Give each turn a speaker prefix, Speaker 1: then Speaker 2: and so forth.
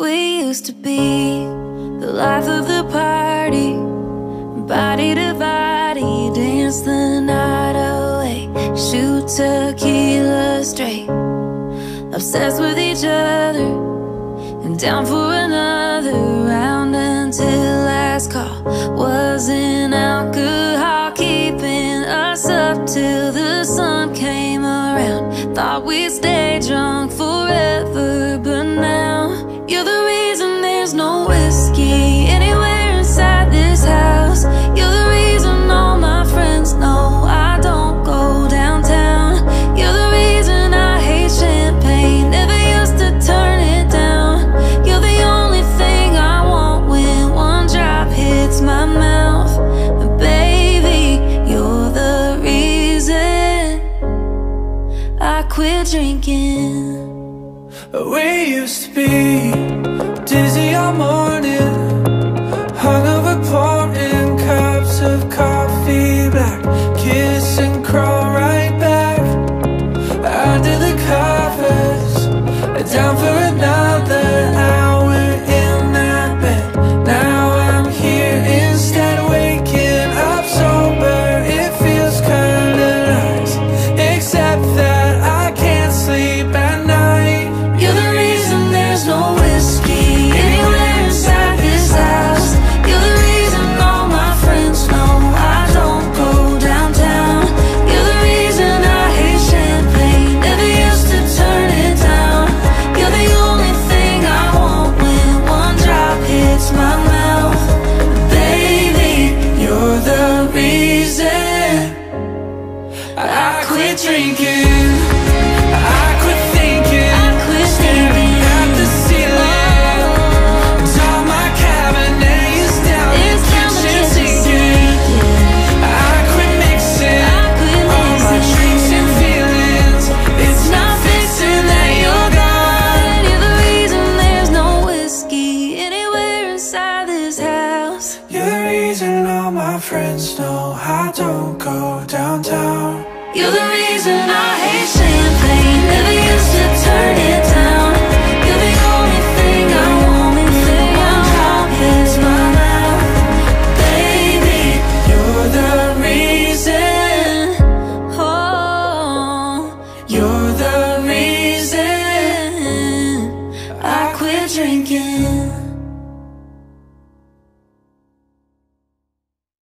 Speaker 1: We used to be. The life of the party, body to body, dance the night away, shoot tequila straight, obsessed with each other, and down for another round until last call. Wasn't alcohol keeping us up till the sun came around. Thought we'd stay drunk forever, I quit drinking.
Speaker 2: We used to be dizzy all I quit drinking. I quit thinking. I quit Staring at the ceiling. And all my cabinet is down It's kitchen kitchen sinking. sink, I quit mixing. I quit all my drinks and feelings. It's not fixing that you're gone.
Speaker 1: You're the reason there's no whiskey anywhere inside this house. You're the reason all my friends know I don't go downtown. You're the reason I hate champagne Never used to turn it down. You're the only thing I want I'm my Baby,
Speaker 2: you're the reason. Oh, you're
Speaker 1: the reason
Speaker 2: I
Speaker 1: quit drinking.